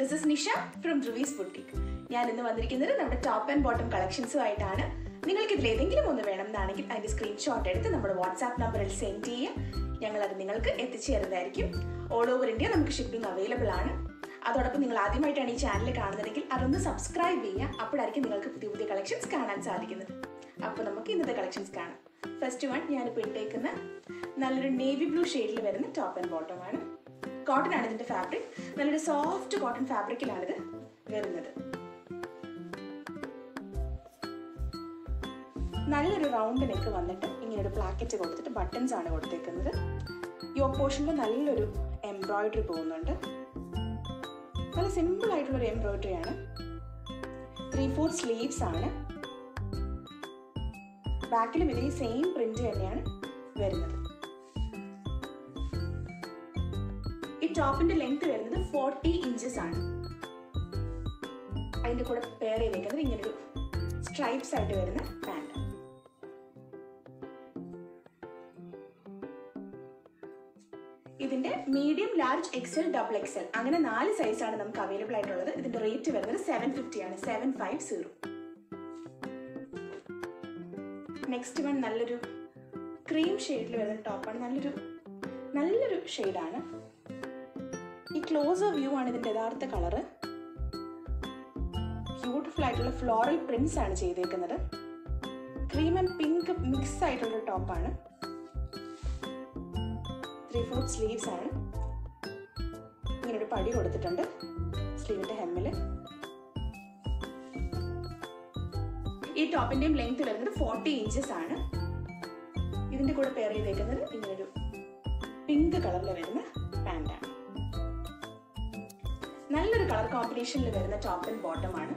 Nisha from Dhruvi's boutique ഞാൻ ഇന്ന് വന്നിരിക്കുന്നത് നമ്മുടെ ടോപ്പ് ആൻഡ് ബോട്ടം കളക്ഷൻസുമായിട്ടാണ് നിങ്ങൾക്ക് ഇതിൽ ഏതെങ്കിലും ഒന്ന് വേണമെന്നാണെങ്കിൽ അതിന്റെ സ്ക്രീൻഷോട്ട് എടുത്ത് നമ്മുടെ വാട്സാപ്പ് നമ്പറിൽ സെൻഡ് ചെയ്യുക. ഞങ്ങൾ അത് നിങ്ങൾക്ക് എത്തിച്ചു തരുന്നതായിരിക്കും ഓൾ ഓവർ ഇന്ത്യ നമുക്ക് ഷിപ്പിംഗ് അവൈലബിൾ ആണ്. അതോടൊപ്പം നിങ്ങൾ ആദ്യമായിട്ടാണ് ഈ ചാനൽ കാണുന്നതെങ്കിൽ അതൊന്ന് സബ്സ്ക്രൈബ് ചെയ്യുക. അപ്പോഴായിരിക്കും നിങ്ങൾക്ക് പുതിയ പുതിയ കളക്ഷൻസ് കാണാൻ സാധിക്കുന്നത്. അപ്പോൾ നമുക്ക് ഇന്നത്തെ കളക്ഷൻസ് കാണാം. ഫസ്റ്റ് വൺ ഞാനിപ്പോൾ ഇട്ടേക്കുന്ന നല്ലൊരു നേവി ബ്ലൂ ഷെയ്ഡിൽ വരുന്ന ടോപ്പ് ആൻഡ് ബോട്ടം ആണ്. കോട്ടൺ ആണ് ഇതിന്റെ ഫാബ്രിക് നല്ലൊരു സോഫ്റ്റ് കോട്ടൺ ഫാബ്രിക്കിലാണ് ഇത് വരുന്നത്. നല്ലൊരു റൗണ്ട് നെക്ക് വന്നിട്ട് ഇങ്ങനെ ഒരു പ്ലാക്കറ്റ് കൊടുത്തിട്ട് ബട്ടൺസ് ആണ് കൊടുത്തേക്കുന്നത്. ഈ പോർഷനിൽ നല്ലൊരു എംബ്രോയിഡറി പോകുന്നുണ്ട്. നല്ല സിമ്പിൾ ആയിട്ടുള്ള ഒരു എംബ്രോയിഡറി ആണ്. ത്രീ ഫോർ സ്ലീവ്സ് ആണ്. ബാക്കിലും ഇതേ സെയിം പ്രിന്റ് തന്നെയാണ്. ടോപ്പിന്റെ ലെങ്ത് വരുന്നത് ഫോർട്ടി ഇഞ്ചസ് ആണ്. അതിന്റെ കൂടെ പെയർ ചെയ്തേക്കുന്നത് ഇങ്ങനൊരു സ്ട്രൈപ്സ് ആയിട്ട് വരുന്ന പാന്റ് ഇതിന്റെ medium large XL double XL അങ്ങനെ നാല് സൈസ് ആണ് നമുക്ക് അവൈലബിൾ ആയിട്ടുള്ളത്. ഇതിന്റെ റേറ്റ് വരുന്നത് സെവൻ ഫിഫ്റ്റി ആണ്. Seven five zero next one നല്ലൊരു ക്രീം ഷെയ്ഡിൽ വരുന്ന ടോപ്പാണ് നല്ലൊരു നല്ലൊരു ഷെയ്ഡാണ് ക്ലോസർ വ്യൂ ആണ് ഇതിന്റെ യഥാർത്ഥ കളറ് ബ്യൂട്ടിഫുൾ ആയിട്ടുള്ള ഫ്ലോറൽ പ്രിന്റ്സ് ആണ് ചെയ്തേക്കുന്നത്. ക്രീം ആൻഡ് പിങ്ക് മിക്സ് ആയിട്ടുള്ള ടോപ്പാണ് ത്രീ ഫോർത്ത് സ്ലീവ്സ് ആണ്. ഇങ്ങനെ ഒരു പടി കൊടുത്തിട്ടുണ്ട്. സ്ലീവിന്റെ ഹെമ്മിൽ ഈ ടോപ്പിന്റെയും ലെങ്ത് വരുന്നത് ഫോർട്ടി ഇഞ്ചസ് ആണ്. ഇതിന്റെ കൂടെ പെയർ ചെയ്തേക്കുന്നത് ഇങ്ങനൊരു പിങ്ക് കളറിൽ വരുന്ന പാന്റാണ് നല്ലൊരു കളർ കോമ്പിനേഷനിൽ വരുന്ന ടോപ്പ് ആൻഡ് ബോട്ടം ആണ്.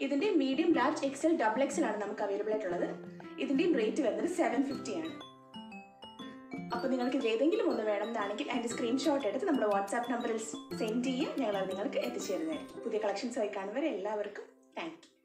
ഇതിന്റെ medium large XL double XL ആണ് നമുക്ക് അവൈലബിൾ ആയിട്ടുള്ളത്. ഇതിന്റെയും റേറ്റ് വരുന്നത് സെവൻ ഫിഫ്റ്റി ആണ്. അപ്പൊ നിങ്ങൾക്ക് ഏതെങ്കിലും ഒന്ന് വേണമെന്നാണെങ്കിൽ അതിന്റെ സ്ക്രീൻഷോട്ട് എടുത്ത് നമ്മുടെ വാട്സാപ്പ് നമ്പറിൽ സെൻഡ് ചെയ്യുക ഞങ്ങൾ അത് നിങ്ങൾക്ക് എത്തിച്ചേരുന്നതായിരിക്കും പുതിയ കളക്ഷൻസ് ആയി കാണുന്നവരെ എല്ലാവർക്കും താങ്ക് യു